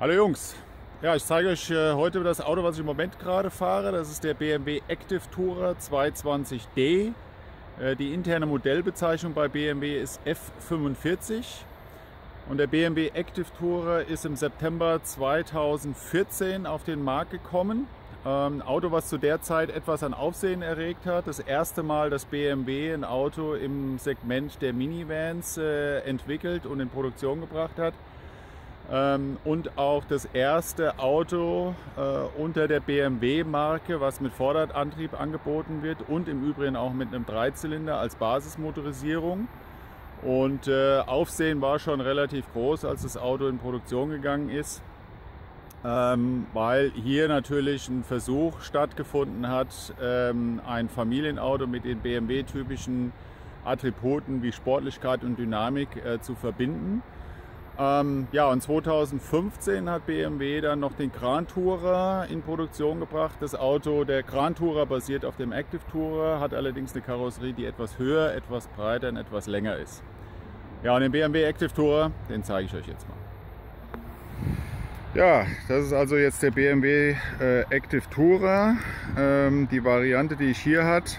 Hallo Jungs, ja, ich zeige euch äh, heute das Auto, was ich im Moment gerade fahre. Das ist der BMW Active Tourer 220D. Äh, die interne Modellbezeichnung bei BMW ist F45. Und der BMW Active Tourer ist im September 2014 auf den Markt gekommen. Ein ähm, Auto, was zu der Zeit etwas an Aufsehen erregt hat. Das erste Mal, dass BMW ein Auto im Segment der Minivans äh, entwickelt und in Produktion gebracht hat. Ähm, und auch das erste Auto äh, unter der BMW-Marke, was mit Vorderradantrieb angeboten wird und im Übrigen auch mit einem Dreizylinder als Basismotorisierung. Und äh, Aufsehen war schon relativ groß, als das Auto in Produktion gegangen ist, ähm, weil hier natürlich ein Versuch stattgefunden hat, ähm, ein Familienauto mit den BMW-typischen Attributen wie Sportlichkeit und Dynamik äh, zu verbinden. Ähm, ja, und 2015 hat BMW dann noch den Grand Tourer in Produktion gebracht. Das Auto, der Grand Tourer basiert auf dem Active Tourer, hat allerdings eine Karosserie, die etwas höher, etwas breiter und etwas länger ist. Ja, und den BMW Active Tourer, den zeige ich euch jetzt mal. Ja, das ist also jetzt der BMW äh, Active Tourer. Ähm, die Variante, die ich hier hat,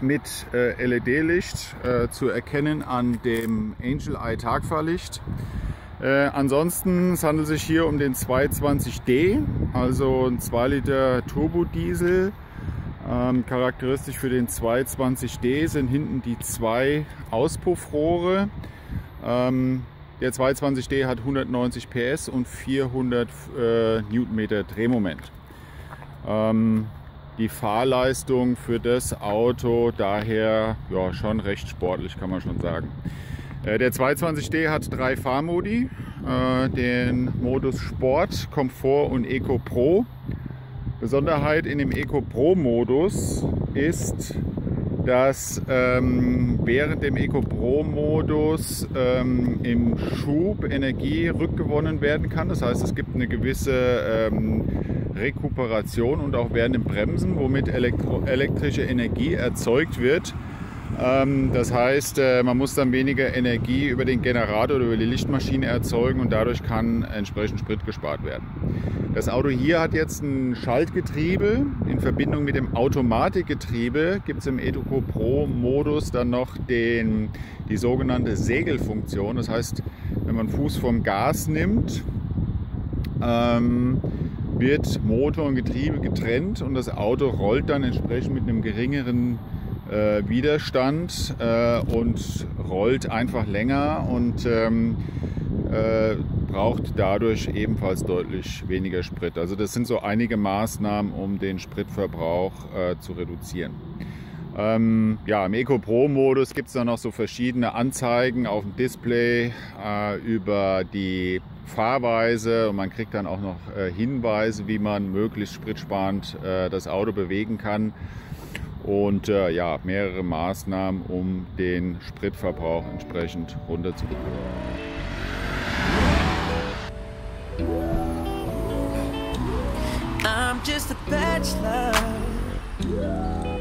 mit äh, LED-Licht äh, zu erkennen an dem Angel Eye Tagfahrlicht. Äh, ansonsten es handelt sich hier um den 220D, also ein 2 Liter Turbodiesel. Ähm, charakteristisch für den 220D sind hinten die zwei Auspuffrohre. Ähm, der 220D hat 190 PS und 400 äh, Newtonmeter Drehmoment. Ähm, die Fahrleistung für das Auto daher ja, schon recht sportlich, kann man schon sagen. Äh, der 220D hat drei Fahrmodi, äh, den Modus Sport, Komfort und Eco Pro. Besonderheit in dem Eco Pro Modus ist, dass ähm, während dem Eco Pro Modus ähm, im Schub Energie rückgewonnen werden kann. Das heißt, es gibt eine gewisse ähm, Rekuperation und auch während dem Bremsen, womit elektrische Energie erzeugt wird. Ähm, das heißt, äh, man muss dann weniger Energie über den Generator oder über die Lichtmaschine erzeugen und dadurch kann entsprechend Sprit gespart werden. Das Auto hier hat jetzt ein Schaltgetriebe. In Verbindung mit dem Automatikgetriebe gibt es im Educo Pro Modus dann noch den, die sogenannte Segelfunktion. Das heißt, wenn man Fuß vom Gas nimmt, ähm, wird Motor und Getriebe getrennt und das Auto rollt dann entsprechend mit einem geringeren äh, Widerstand äh, und rollt einfach länger und ähm, äh, braucht dadurch ebenfalls deutlich weniger Sprit. Also das sind so einige Maßnahmen, um den Spritverbrauch äh, zu reduzieren. Ähm, ja, im Eco Pro Modus gibt es dann noch so verschiedene Anzeigen auf dem Display äh, über die Fahrweise und man kriegt dann auch noch äh, Hinweise, wie man möglichst spritsparend äh, das Auto bewegen kann und äh, ja, mehrere Maßnahmen, um den Spritverbrauch entsprechend runterzubekommen. I'm just a bachelor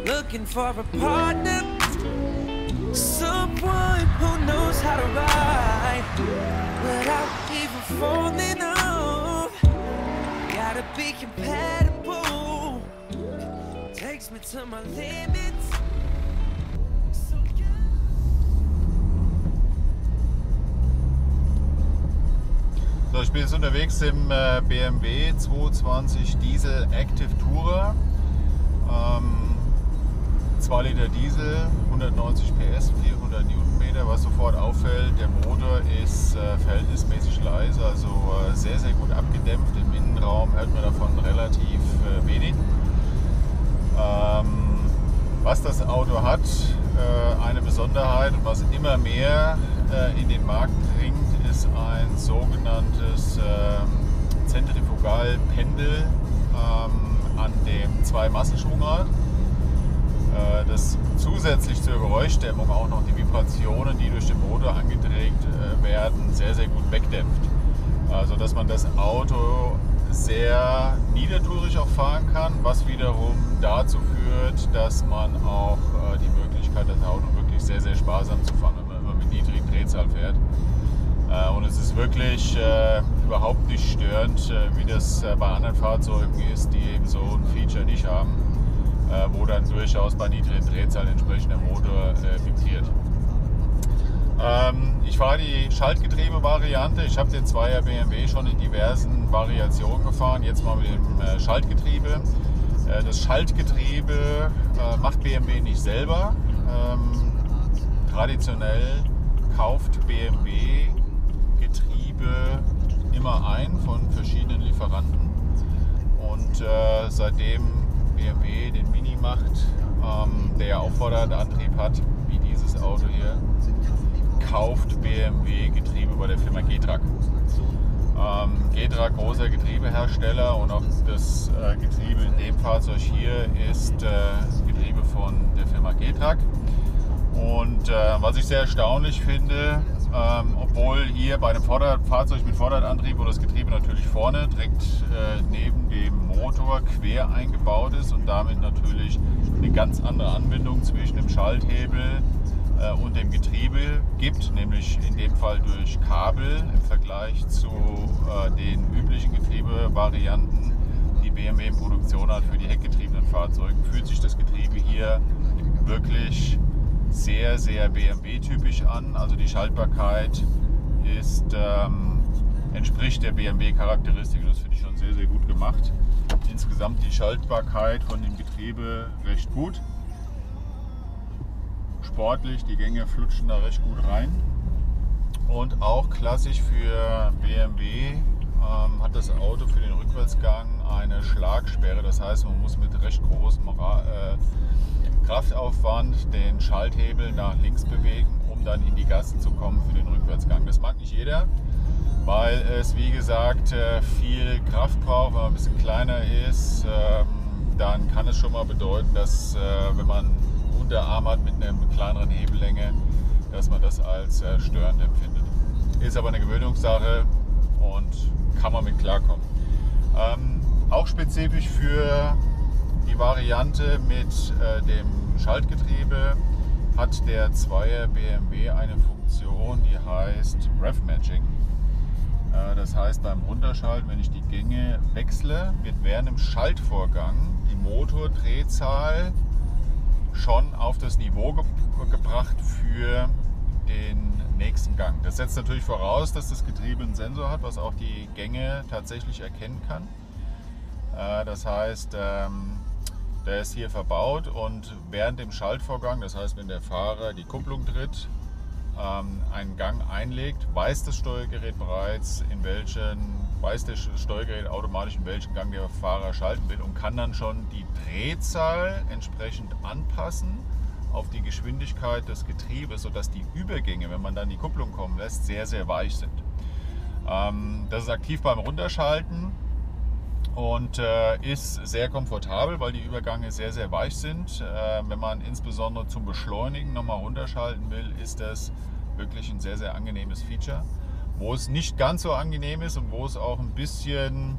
looking for a partner someone who knows how to ride without even falling off gotta be compatible takes me to my limits So, ich bin jetzt unterwegs im äh, BMW 220 Diesel Active Tourer. Ähm, 2 Liter Diesel, 190 PS, 400 Newtonmeter. Was sofort auffällt, der Motor ist äh, verhältnismäßig leise, also äh, sehr, sehr gut abgedämpft. Im Innenraum hört man davon relativ äh, wenig. Ähm, was das Auto hat, äh, eine Besonderheit und was immer mehr äh, in den Markt dringt, ist ein sogenanntes äh, Zentrifugalpendel ähm, an dem Zwei-Massenschwungrad, äh, das zusätzlich zur Geräuschdämmung auch noch die Vibrationen, die durch den Motor angedreht äh, werden, sehr, sehr gut wegdämpft. Also dass man das Auto sehr niedertourig auch fahren kann, was wiederum dazu führt, dass man auch äh, die Möglichkeit hat, das Auto wirklich sehr, sehr sparsam zu fahren, wenn man immer mit niedrigen Drehzahl fährt. Äh, und es ist wirklich äh, überhaupt nicht störend, äh, wie das äh, bei anderen Fahrzeugen ist, die eben so ein Feature nicht haben, äh, wo dann durchaus bei niedrigen Drehzahlen entsprechend der Motor vibriert. Ähm, ich fahre die Schaltgetriebe-Variante. Ich habe den 2er BMW schon in diversen Variationen gefahren, jetzt mal mit dem Schaltgetriebe. das Schaltgetriebe macht BMW nicht selber. Ähm, traditionell kauft BMW Getriebe immer ein von verschiedenen Lieferanten. Und äh, seitdem BMW den Mini macht, ähm, der ja auch Vorderradantrieb hat, wie dieses Auto hier, kauft BMW Getriebe bei der Firma Getrack. Ähm, Getrack, großer Getriebehersteller und auch das äh, Getriebe in dem Fahrzeug hier ist äh, Getriebe von der Firma Getrack. Und äh, was ich sehr erstaunlich finde, ähm, obwohl hier bei einem Fahrzeug mit Vorderradantrieb, wo das Getriebe natürlich vorne direkt äh, neben dem Motor quer eingebaut ist und damit natürlich eine ganz andere Anbindung zwischen dem Schalthebel äh, und dem Getriebe gibt, nämlich in dem Fall durch Kabel im Vergleich zu äh, den üblichen Getriebevarianten, die BMW in Produktion hat für die heckgetriebenen Fahrzeuge, fühlt sich das Getriebe hier wirklich sehr, sehr BMW-typisch an. Also die Schaltbarkeit ist, ähm, entspricht der BMW-Charakteristik. Das finde ich schon sehr, sehr gut gemacht. Insgesamt die Schaltbarkeit von dem Getriebe recht gut. Sportlich, die Gänge flutschen da recht gut rein. Und auch klassisch für BMW ähm, hat das Auto für den Rückwärtsgang eine Schlagsperre. Das heißt, man muss mit recht großem äh, Kraftaufwand den Schalthebel nach links bewegen, um dann in die Gassen zu kommen für den Rückwärtsgang. Das mag nicht jeder, weil es wie gesagt äh, viel Kraft braucht, wenn man ein bisschen kleiner ist. Ähm, dann kann es schon mal bedeuten, dass äh, wenn man Unterarm hat mit einer kleineren Hebellänge, dass man das als äh, störend empfindet. Ist aber eine Gewöhnungssache und kann man mit klarkommen. Ähm, auch spezifisch für die Variante mit äh, dem Schaltgetriebe hat der 2er BMW eine Funktion, die heißt Rev Matching. Äh, das heißt, beim Runterschalten, wenn ich die Gänge wechsle, wird während dem Schaltvorgang die Motordrehzahl schon auf das Niveau ge gebracht für den nächsten Gang. Das setzt natürlich voraus, dass das Getriebe einen Sensor hat, was auch die Gänge tatsächlich erkennen kann. Äh, das heißt, ähm, der ist hier verbaut und während dem Schaltvorgang, das heißt, wenn der Fahrer die Kupplung tritt, ähm, einen Gang einlegt, weiß das Steuergerät bereits, in welchen, weiß das Steuergerät automatisch, in welchen Gang der Fahrer schalten will und kann dann schon die Drehzahl entsprechend anpassen auf die Geschwindigkeit des Getriebes, sodass die Übergänge, wenn man dann die Kupplung kommen lässt, sehr, sehr weich sind. Ähm, das ist aktiv beim Runterschalten und äh, ist sehr komfortabel, weil die Übergänge sehr, sehr weich sind. Äh, wenn man insbesondere zum Beschleunigen nochmal runterschalten will, ist das wirklich ein sehr, sehr angenehmes Feature. Wo es nicht ganz so angenehm ist und wo es auch ein bisschen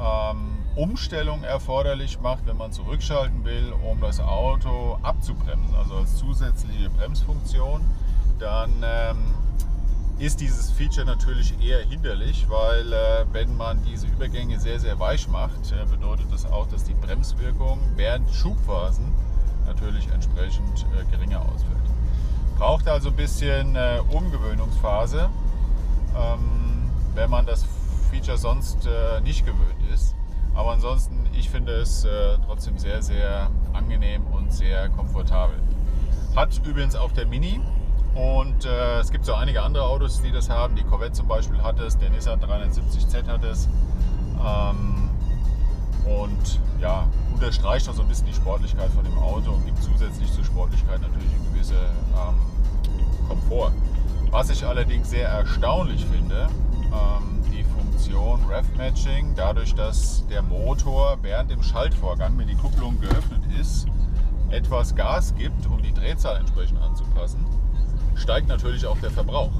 ähm, Umstellung erforderlich macht, wenn man zurückschalten will, um das Auto abzubremsen, also als zusätzliche Bremsfunktion, dann ähm, ist dieses Feature natürlich eher hinderlich, weil äh, wenn man diese Übergänge sehr, sehr weich macht, äh, bedeutet das auch, dass die Bremswirkung während Schubphasen natürlich entsprechend äh, geringer ausfällt. Braucht also ein bisschen äh, Umgewöhnungsphase, wenn man das Feature sonst äh, nicht gewöhnt ist. Aber ansonsten, ich finde es äh, trotzdem sehr, sehr angenehm und sehr komfortabel. Hat übrigens auch der Mini, und äh, es gibt so einige andere Autos, die das haben. Die Corvette zum Beispiel hat es, der Nissan 370Z hat es. Ähm, und ja, unterstreicht auch so ein bisschen die Sportlichkeit von dem Auto und gibt zusätzlich zur Sportlichkeit natürlich einen gewissen ähm, Komfort. Was ich allerdings sehr erstaunlich finde, ähm, die Funktion Rev Matching, dadurch, dass der Motor während dem Schaltvorgang, wenn die Kupplung geöffnet ist, etwas Gas gibt, um die Drehzahl entsprechend anzupassen steigt natürlich auch der Verbrauch.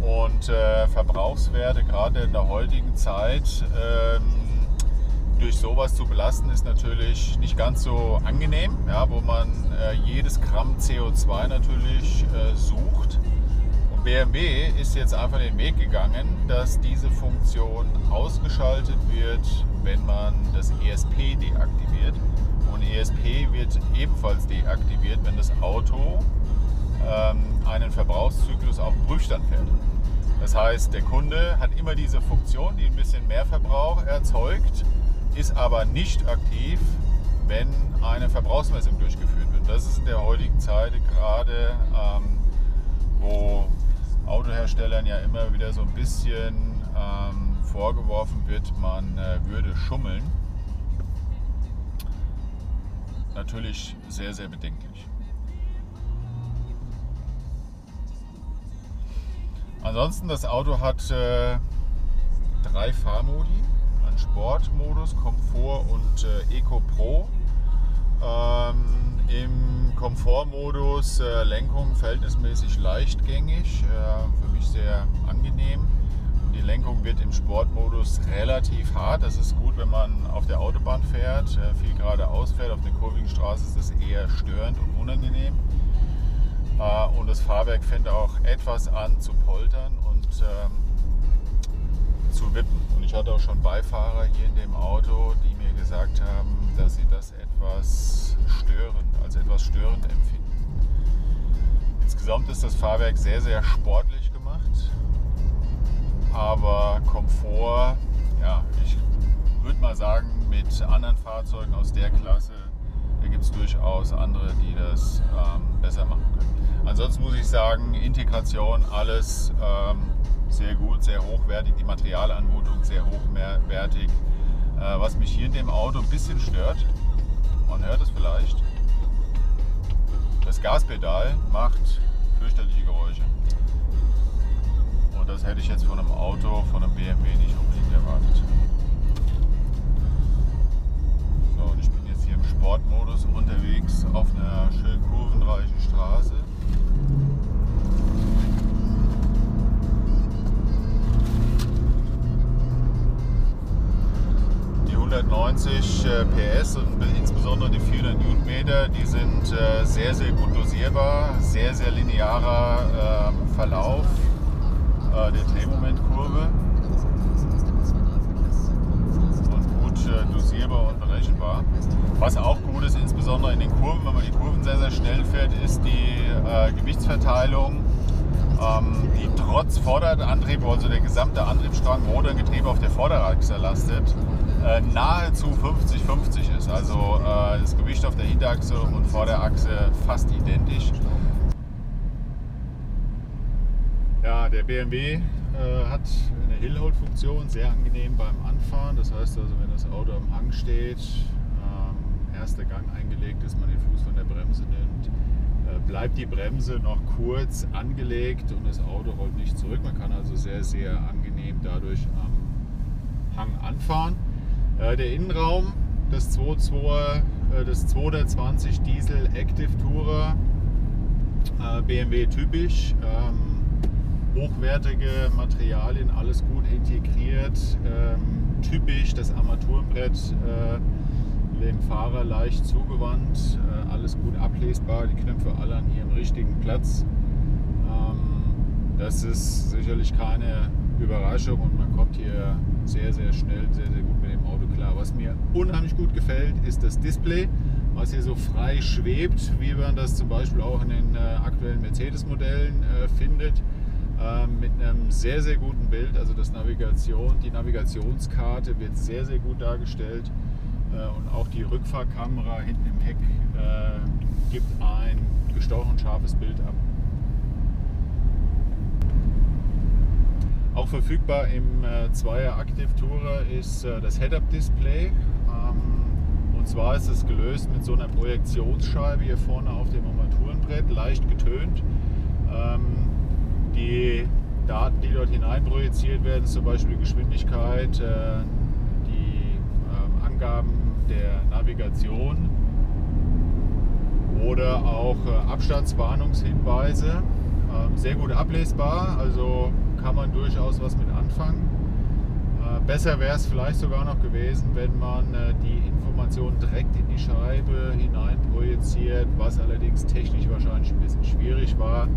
Und äh, Verbrauchswerte gerade in der heutigen Zeit ähm, durch sowas zu belasten, ist natürlich nicht ganz so angenehm, ja, wo man äh, jedes Gramm CO2 natürlich äh, sucht. BMW ist jetzt einfach den Weg gegangen, dass diese Funktion ausgeschaltet wird, wenn man das ESP deaktiviert. Und ESP wird ebenfalls deaktiviert, wenn das Auto ähm, einen Verbrauchszyklus auf Prüfstand fährt. Das heißt, der Kunde hat immer diese Funktion, die ein bisschen mehr Verbrauch erzeugt, ist aber nicht aktiv, wenn eine Verbrauchsmessung durchgeführt wird. Das ist in der heutigen Zeit gerade, ähm, wo Autoherstellern ja immer wieder so ein bisschen ähm, vorgeworfen wird, man äh, würde schummeln. Natürlich sehr, sehr bedenklich. Ansonsten, das Auto hat äh, drei Fahrmodi, einen Sportmodus, Komfort und äh, Eco Pro. Ähm, Im Komfortmodus äh, Lenkung verhältnismäßig leichtgängig, äh, für mich sehr angenehm. Die Lenkung wird im Sportmodus relativ hart. Das ist gut, wenn man auf der Autobahn fährt, äh, viel geradeaus fährt. Auf der kurvigen Straße ist das eher störend und unangenehm. Äh, und das Fahrwerk fängt auch etwas an zu poltern und ähm, zu wippen. Und ich hatte auch schon Beifahrer hier in dem Auto, die mir gesagt haben, dass sie das etwas störend, als etwas störend empfinden. Insgesamt ist das Fahrwerk sehr, sehr sportlich gemacht, aber Komfort, ja, ich würde mal sagen, mit anderen Fahrzeugen aus der Klasse, da gibt es durchaus andere, die das ähm, besser machen können. Ansonsten muss ich sagen, Integration, alles ähm, sehr gut, sehr hochwertig, die Materialanmutung sehr hochwertig. Äh, was mich hier in dem Auto ein bisschen stört, man hört es vielleicht, das Gaspedal macht fürchterliche Geräusche. Und das hätte ich jetzt von einem Auto, von einem BMW nicht unbedingt erwartet. So, und ich bin jetzt hier im Sportmodus unterwegs auf einer schön kurvenreichen Straße. 190 äh, PS und insbesondere die 400 Newtonmeter, die sind äh, sehr, sehr gut dosierbar, sehr, sehr linearer ähm, Verlauf äh, der Drehmomentkurve und gut dosierbar und berechenbar. Was auch gut ist, insbesondere in den Kurven, wenn man die Kurven sehr, sehr schnell fährt, ist die Gewichtsverteilung, ähm, die trotz Vorderantrieb, also der gesamte Antriebsstrang, Motor und Getriebe auf der Vorderachse lastet, äh, nahezu 50-50 ist. Also äh, das Gewicht auf der Hinterachse und Vorderachse fast identisch. Ja, der BMW äh, hat eine Hill-Hold-Funktion, sehr angenehm beim Anfahren. Das heißt also, wenn das Auto am Hang steht, ähm, erster Gang eingelegt ist, man den Fuß von der Bremse nimmt, äh, bleibt die Bremse noch kurz angelegt und das Auto rollt nicht zurück. Man kann also sehr, sehr angenehm dadurch am Hang anfahren. Äh, der Innenraum, das 2.2, äh, 220 Diesel Active Tourer, äh, BMW typisch. Ähm, hochwertige Materialien, alles gut integriert. Ähm, typisch das Armaturenbrett dem Fahrer leicht zugewandt, alles gut ablesbar, die Knöpfe alle an ihrem richtigen Platz. Ähm, das ist sicherlich keine Überraschung und man kommt hier sehr, sehr schnell, sehr, sehr gut mit dem Auto klar. Was mir unheimlich gut gefällt, ist das Display, was hier so frei schwebt, wie man das zum Beispiel auch in den äh, aktuellen Mercedes-Modellen äh, findet. Äh, mit einem sehr, sehr guten Bild, also das Navigation, die Navigationskarte wird sehr, sehr gut dargestellt äh, und auch die Rückfahrkamera hinten im Heck äh, gibt ein gestochen scharfes Bild ab. Auch verfügbar im äh, Zweier Active Tourer ist äh, das Head-Up-Display. Ähm, und zwar ist es gelöst mit so einer Projektionsscheibe hier vorne auf dem Armaturenbrett, leicht getönt. Ähm, die Daten, die dort hinein projiziert werden, zum Beispiel Geschwindigkeit, äh, die ähm, Angaben der Navigation oder auch äh, Abstandswarnungshinweise. Ähm, sehr gut ablesbar, also kann man durchaus was mit anfangen. Äh, besser wäre es vielleicht sogar noch gewesen, wenn man äh, die Informationen direkt in die Scheibe hinein projiziert, was allerdings technisch wahrscheinlich ein bisschen schwierig war.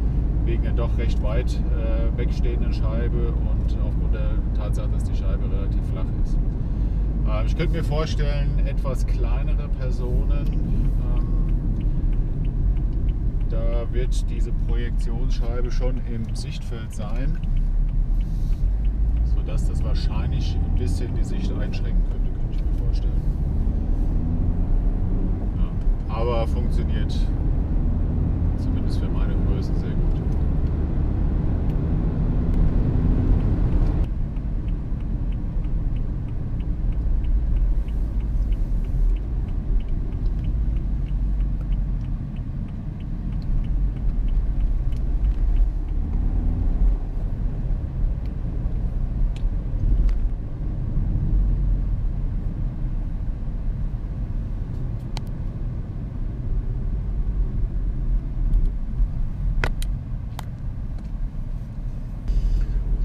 wegen der doch recht weit äh, wegstehenden Scheibe und aufgrund der Tatsache, dass die Scheibe relativ flach ist. Ich könnte mir vorstellen, etwas kleinere Personen, ähm, da wird diese Projektionsscheibe schon im Sichtfeld sein, sodass das wahrscheinlich ein bisschen die Sicht einschränken könnte, könnte ich mir vorstellen. Ja, aber funktioniert zumindest für meine Größe sehr gut.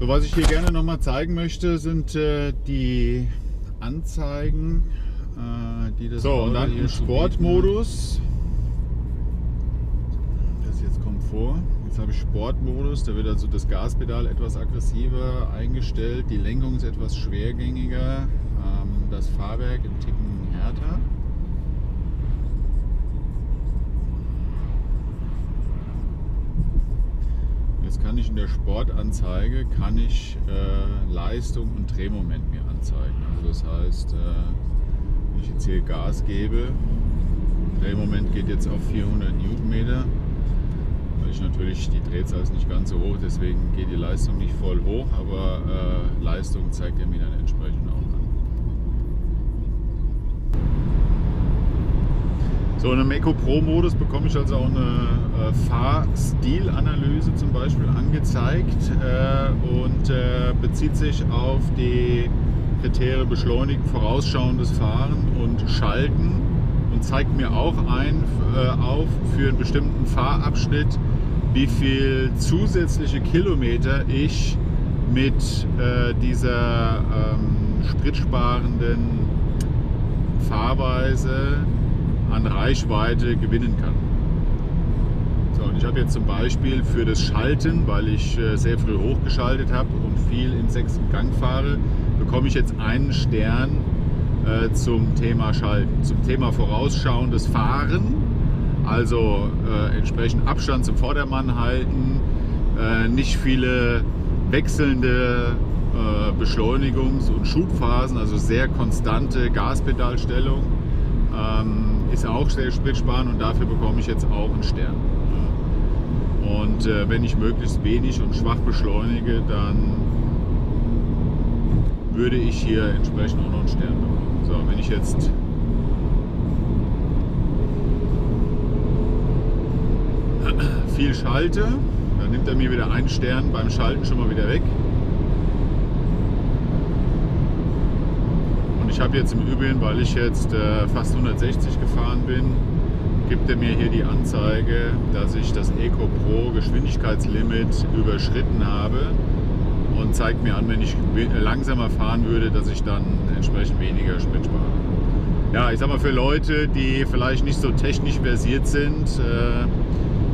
So, was ich hier gerne noch mal zeigen möchte, sind äh, die Anzeigen, äh, die das So, und dann im Sportmodus. Das jetzt Komfort. Jetzt habe ich Sportmodus, da wird also das Gaspedal etwas aggressiver eingestellt, die Lenkung ist etwas schwergängiger, ähm, das Fahrwerk ein Ticken Kann ich in der Sportanzeige kann ich äh, Leistung und Drehmoment mir anzeigen. Also das heißt, äh, wenn ich jetzt hier Gas gebe, Drehmoment geht jetzt auf 400 Newtonmeter, weil ich natürlich die Drehzahl ist nicht ganz so hoch, deswegen geht die Leistung nicht voll hoch, aber äh, Leistung zeigt er mir dann entsprechend auch an. So, in einem Eco Pro Modus bekomme ich also auch eine äh, Fahrstilanalyse zum Beispiel angezeigt äh, und äh, bezieht sich auf die Kriterien Beschleunigen, vorausschauendes Fahren und Schalten und zeigt mir auch ein, äh, auf für einen bestimmten Fahrabschnitt, wie viel zusätzliche Kilometer ich mit äh, dieser ähm, spritsparenden Fahrweise an Reichweite gewinnen kann. So, und ich habe jetzt zum Beispiel für das Schalten, weil ich äh, sehr früh hochgeschaltet habe und viel im sechsten Gang fahre, bekomme ich jetzt einen Stern äh, zum Thema Schalten. Zum Thema vorausschauendes Fahren, also äh, entsprechend Abstand zum Vordermann halten, äh, nicht viele wechselnde äh, Beschleunigungs- und Schubphasen, also sehr konstante Gaspedalstellung. Ähm, ist auch sehr spritsparend und dafür bekomme ich jetzt auch einen Stern. Und äh, wenn ich möglichst wenig und schwach beschleunige, dann würde ich hier entsprechend auch noch einen Stern bekommen. So, wenn ich jetzt viel schalte, dann nimmt er mir wieder einen Stern beim Schalten schon mal wieder weg. Und ich habe jetzt im Übrigen, weil ich jetzt äh, fast 160 gefahren bin, gibt er mir hier die Anzeige, dass ich das Eco Pro Geschwindigkeitslimit überschritten habe und zeigt mir an, wenn ich langsamer fahren würde, dass ich dann entsprechend weniger Sprit spare. Ja, ich sag mal, für Leute, die vielleicht nicht so technisch versiert sind, äh,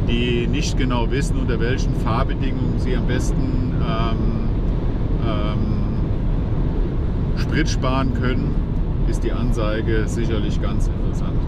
die nicht genau wissen, unter welchen Fahrbedingungen sie am besten ähm, ähm, Sprit sparen können, ist die Anzeige sicherlich ganz interessant.